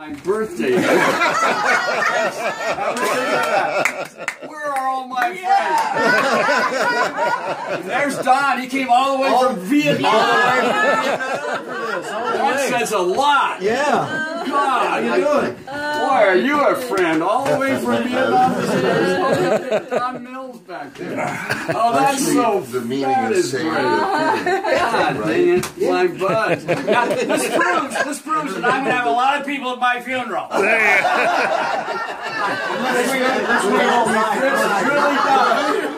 My birthday. Where are all my friends? There's Don. He came all the way from Vietnam. That says a lot. Yeah. God, How you doing? boy, are you a friend? All the way from Vietnam to here. Don Mills back there. Oh, that's so. the meaning that is is saying great. it. God dang it, my butt. Now, this proves this proves that I'm gonna have a lot of people at my funeral. This really does. This really-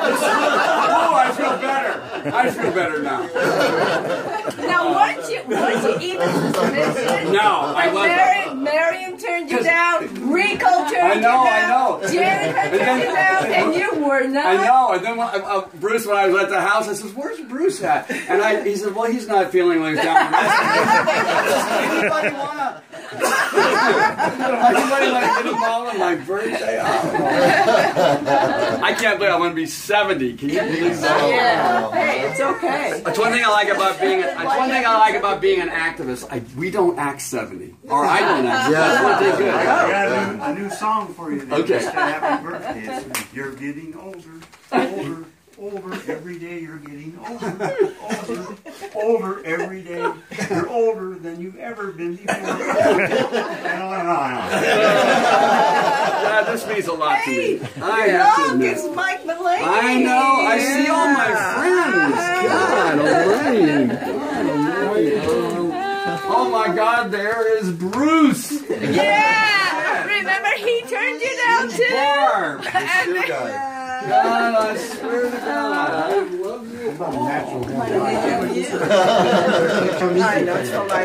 Oh, I feel better. I feel better now. Now, weren't you, weren't you even suspicious? No, I Like wasn't. Marion, Marion turned you down, Rico turned I know, you I down, know. Janet And turned you and you were not. I know. And then when, uh, uh, Bruce, when I was at the house, I says, "Where's Bruce at?" And I, he said, "Well, he's not feeling like he's down." Anybody wanna? Anybody want to get involved in my birthday? Oh. I can't believe I'm going to be 70. Can you believe that? Yeah. Hey, it's okay. That's one thing I like about being. That's one thing I like about being an activist. I, we don't act 70, or I don't act. That's one thing good. I got a new, a new song for you. Then. Okay. Just happy birthday. It's, You're getting older, older, older. Every day you're getting older, older, older every day. You're older than you've ever been before. And on and on and. Yeah, this means a lot to me. I have to Look, admit. it's Mike Mulaney. I know. I see all my friends. God almighty. God almighty. Oh my God, there is Bruce. Yeah. Remember, he turned you down too. Barb. God, I swear to God, oh I love you. I know it's from my